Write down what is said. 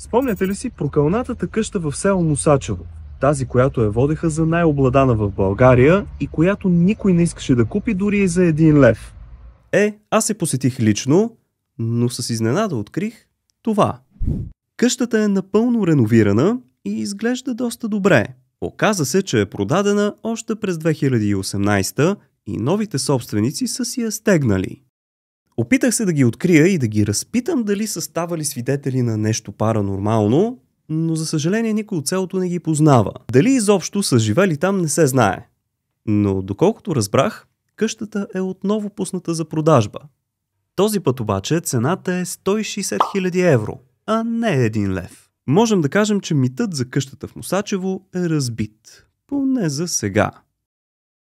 Спомняте ли си прокълнатата къща в село Мусачево? Тази, която я водеха за най-обладана в България и която никой не искаше да купи дори и за един лев. Е, аз се посетих лично, но с изненада открих това. Къщата е напълно реновирана и изглежда доста добре. Оказа се, че е продадена още през 2018 и новите собственици са си я стегнали. Опитах се да ги открия и да ги разпитам дали са ставали свидетели на нещо паранормално, но за съжаление никой от селото не ги познава. Дали изобщо са живели там не се знае. Но доколкото разбрах, къщата е отново пусната за продажба. Този път обаче цената е 160 000 евро, а не 1 лев. Можем да кажем, че митът за къщата в Мусачево е разбит. Поне за сега.